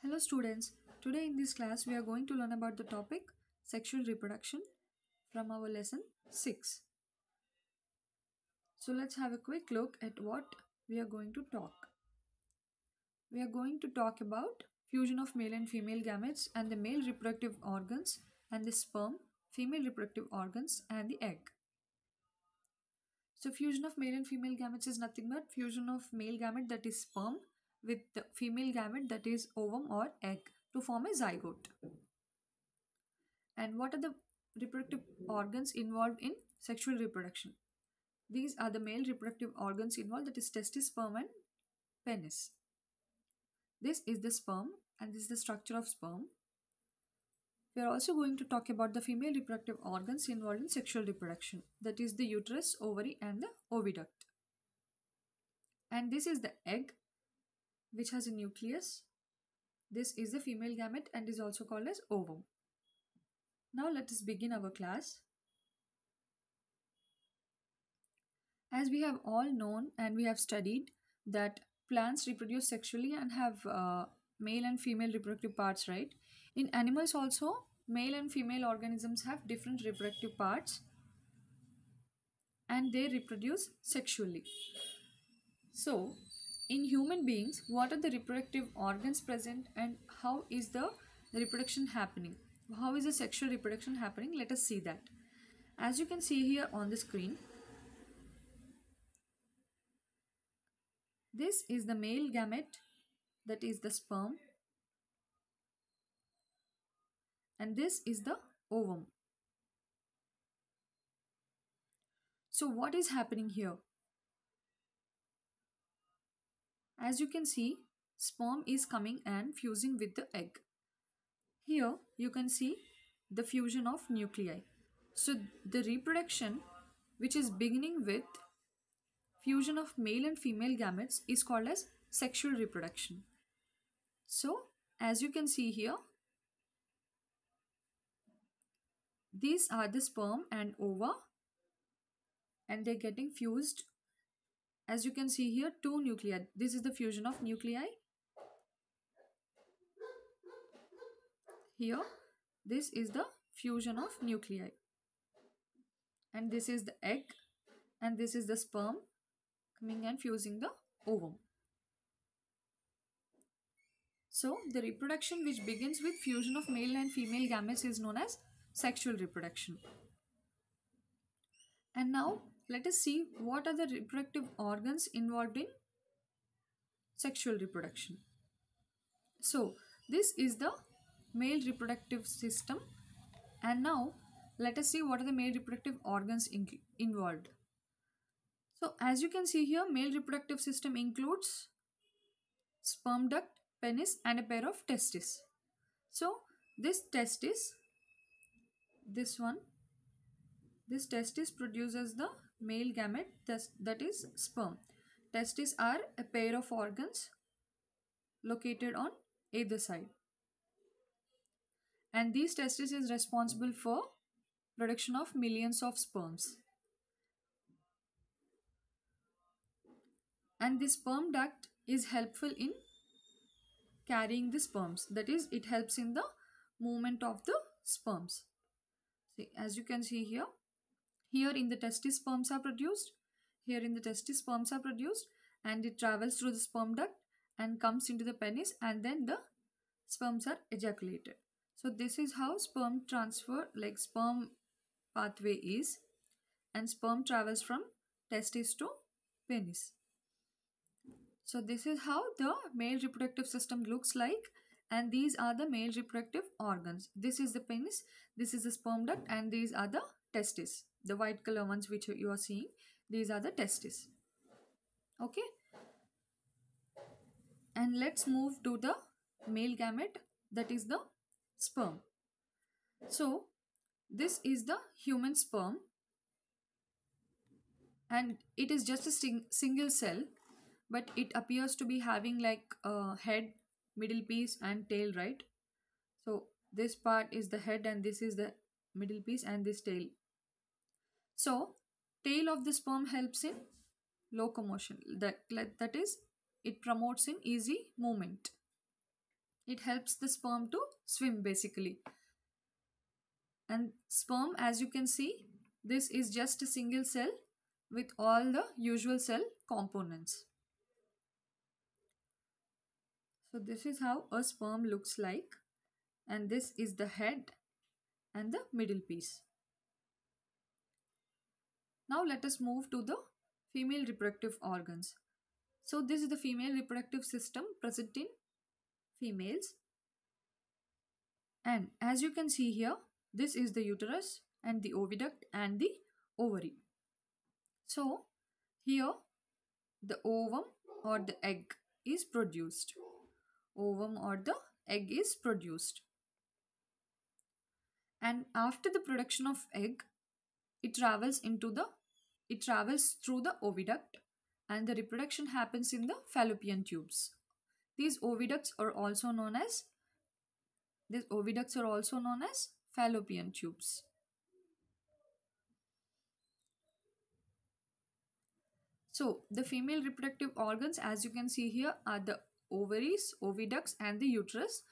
Hello students, today in this class we are going to learn about the topic sexual reproduction from our lesson 6. So let's have a quick look at what we are going to talk. We are going to talk about fusion of male and female gametes and the male reproductive organs and the sperm, female reproductive organs and the egg. So fusion of male and female gametes is nothing but fusion of male gamete that is sperm with the female gamete that is ovum or egg to form a zygote. And what are the reproductive organs involved in sexual reproduction? These are the male reproductive organs involved that is testis, sperm and penis. This is the sperm and this is the structure of sperm. We are also going to talk about the female reproductive organs involved in sexual reproduction that is the uterus, ovary and the oviduct. And this is the egg which has a nucleus. This is the female gamete and is also called as ovum. Now let us begin our class. As we have all known and we have studied that plants reproduce sexually and have uh, male and female reproductive parts, right? In animals also, male and female organisms have different reproductive parts and they reproduce sexually. So, in human beings, what are the reproductive organs present and how is the reproduction happening? How is the sexual reproduction happening? Let us see that. As you can see here on the screen, this is the male gamete that is the sperm and this is the ovum. So what is happening here? As you can see, sperm is coming and fusing with the egg. Here you can see the fusion of nuclei. So the reproduction which is beginning with fusion of male and female gametes is called as sexual reproduction. So as you can see here, these are the sperm and ova and they're getting fused as you can see here two nuclei. This is the fusion of nuclei. Here this is the fusion of nuclei. And this is the egg and this is the sperm coming and fusing the ovum. So the reproduction which begins with fusion of male and female gametes is known as sexual reproduction. And now let us see what are the reproductive organs involved in sexual reproduction. So, this is the male reproductive system and now let us see what are the male reproductive organs in involved. So, as you can see here, male reproductive system includes sperm duct, penis and a pair of testes. So, this testis, this one, this testis produces the male gamete that is sperm. Testes are a pair of organs located on either side. And these testes is responsible for production of millions of sperms. And the sperm duct is helpful in carrying the sperms. That is, it helps in the movement of the sperms. See, as you can see here, here in the testis sperms are produced. Here in the testis sperms are produced and it travels through the sperm duct and comes into the penis and then the sperms are ejaculated. So this is how sperm transfer like sperm pathway is and sperm travels from testis to penis. So this is how the male reproductive system looks like and these are the male reproductive organs. This is the penis, this is the sperm duct and these are the testes the white color ones which you are seeing these are the testes okay? And let's move to the male gamete that is the sperm. So this is the human sperm and it is just a sing single cell but it appears to be having like a head middle piece and tail right? So this part is the head and this is the middle piece and this tail so, tail of the sperm helps in locomotion. That, that is, it promotes in easy movement. it helps the sperm to swim basically and sperm as you can see this is just a single cell with all the usual cell components so this is how a sperm looks like and this is the head and the middle piece now let us move to the female reproductive organs so this is the female reproductive system present in females and as you can see here this is the uterus and the oviduct and the ovary. So here the ovum or the egg is produced. Ovum or the egg is produced. And after the production of egg, it travels into the it travels through the oviduct and the reproduction happens in the fallopian tubes. These oviducts are also known as these oviducts are also known as fallopian tubes. So the female reproductive organs as you can see here are the ovaries, oviducts and the uterus.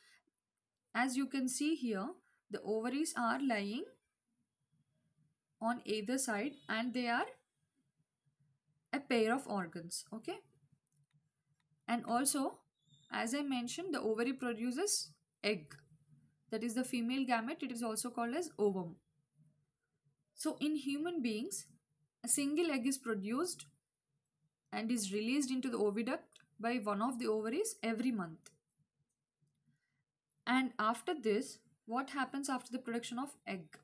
As you can see here the ovaries are lying on either side and they are a pair of organs okay? And also as I mentioned the ovary produces egg. That is the female gamete. It is also called as ovum. So in human beings a single egg is produced and is released into the oviduct by one of the ovaries every month. And after this what happens after the production of egg?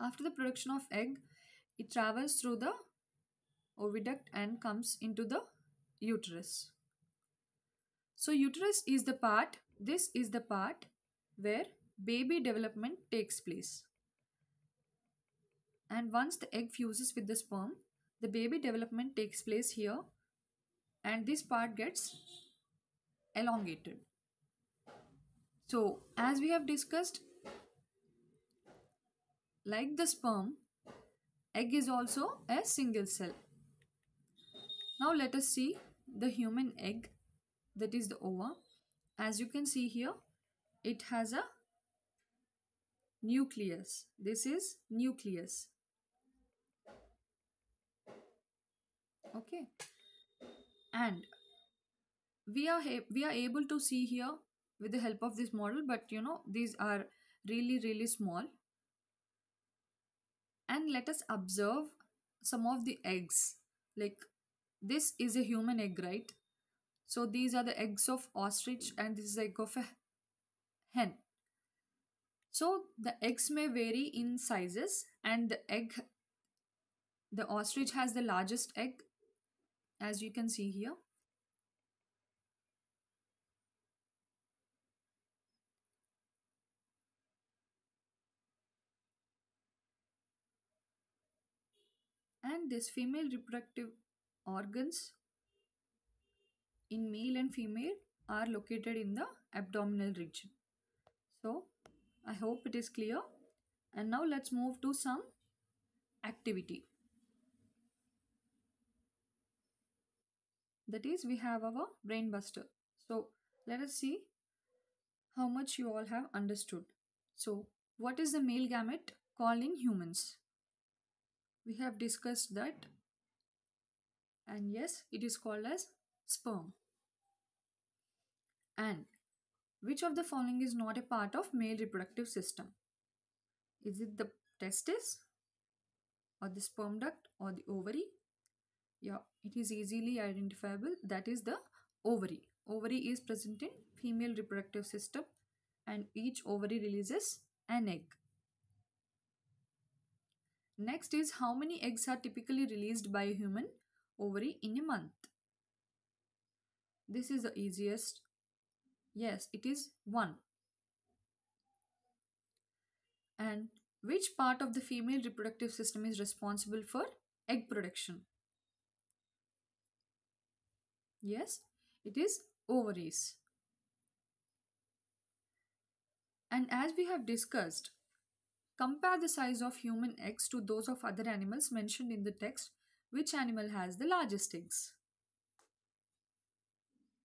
After the production of egg it travels through the oviduct and comes into the uterus so uterus is the part this is the part where baby development takes place. And once the egg fuses with the sperm, the baby development takes place here and this part gets elongated. So, as we have discussed, like the sperm, egg is also a single cell. Now let us see the human egg that is the ova. As you can see here, it has a nucleus. This is nucleus. Okay. And we are we are able to see here with the help of this model but you know these are really really small. And let us observe some of the eggs. Like this is a human egg right so these are the eggs of ostrich and this is egg of a hen. So the eggs may vary in sizes and the egg, the ostrich has the largest egg as you can see here. And this female reproductive organs in male and female are located in the abdominal region. So I hope it is clear. And now let's move to some activity. That is we have our brain buster. So let us see how much you all have understood. So what is the male gamete called in humans? We have discussed that and yes it is called as sperm. And which of the following is not a part of male reproductive system? Is it the testis or the sperm duct or the ovary? Yeah, it is easily identifiable. That is the ovary. Ovary is present in female reproductive system and each ovary releases an egg. Next is how many eggs are typically released by a human ovary in a month. This is the easiest Yes, it is 1. And which part of the female reproductive system is responsible for egg production? Yes, it is ovaries. And as we have discussed, compare the size of human eggs to those of other animals mentioned in the text. Which animal has the largest eggs?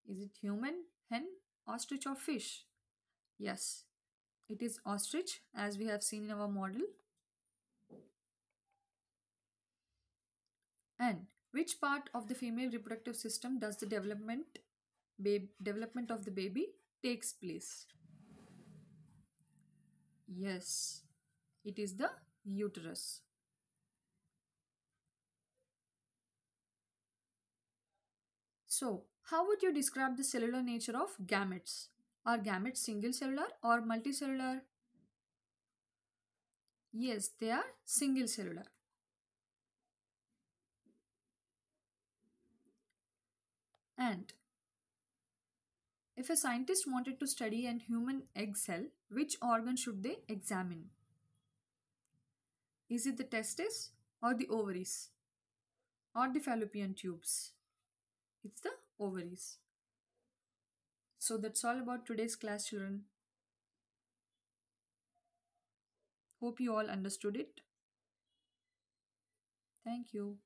Is it human, hen ostrich or fish? Yes, it is ostrich as we have seen in our model. And which part of the female reproductive system does the development development of the baby takes place? Yes, it is the uterus. So, how would you describe the cellular nature of gametes? Are gametes single cellular or multicellular? Yes, they are single cellular. And if a scientist wanted to study an human egg cell, which organ should they examine? Is it the testes or the ovaries or the fallopian tubes? It's the ovaries. So that's all about today's class, children. Hope you all understood it. Thank you.